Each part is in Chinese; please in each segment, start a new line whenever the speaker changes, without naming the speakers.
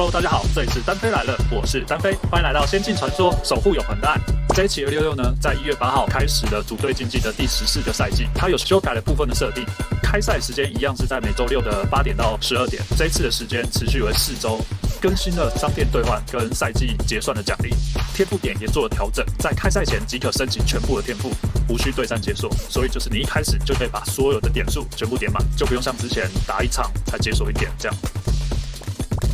Hello，大家好，这里是单飞来了，我是单飞，欢迎来到《仙境传说：守护永恒的爱》。这一期二六六呢，在一月八号开始了组队竞技的第十四个赛季，它有修改了部分的设定。开赛时间一样是在每周六的八点到十二点，这一次的时间持续为四周，更新了商店兑换跟赛季结算的奖励，天赋点也做了调整，在开赛前即可申请全部的天赋，无需对战解锁，所以就是你一开始就可以把所有的点数全部点满，就不用像之前打一场才解锁一点这样。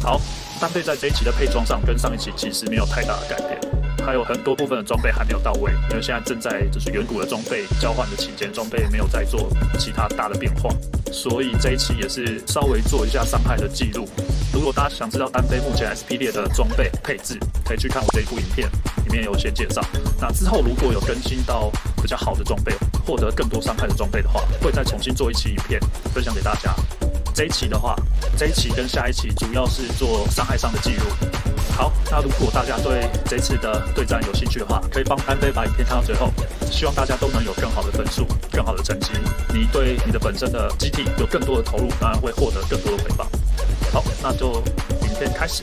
好，单队在这一期的配装上跟上一期其实没有太大的改变。还有很多部分的装备还没有到位，因为现在正在就是远古的装备交换的期间，装备没有在做其他大的变化，所以这一期也是稍微做一下伤害的记录。如果大家想知道单飞目前 SP 列的装备配置，可以去看我这一部影片，里面有一些介绍。那之后如果有更新到比较好的装备，获得更多伤害的装备的话，会再重新做一期影片分享给大家。这一期的话，这一期跟下一期主要是做伤害上的记录。好，那如果大家对这次的对战有兴趣的话，可以帮安飞把影片看到最后。希望大家都能有更好的分数，更好的成绩。你对你的本身的机体有更多的投入，当然会获得更多的回报。好，那就影片开始。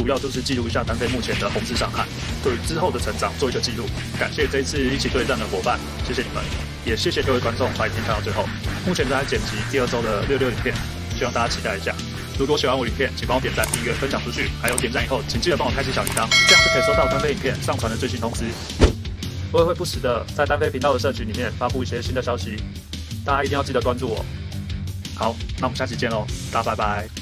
主要就是记录一下单飞目前的红字伤害，对之后的成长做一个记录。感谢这一次一起对战的伙伴，谢谢你们，也谢谢各位观众把影片看到最后。目前正在剪辑第二周的六六影片，希望大家期待一下。如果喜欢我影片，请帮我点赞、订阅、分享出去，还有点赞以后，请记得帮我开启小铃铛，这样就可以收到单飞影片上传的最新通知。我也会不时的在单飞频道的社群里面发布一些新的消息，大家一定要记得关注我。好，那我们下期见喽，大家拜拜。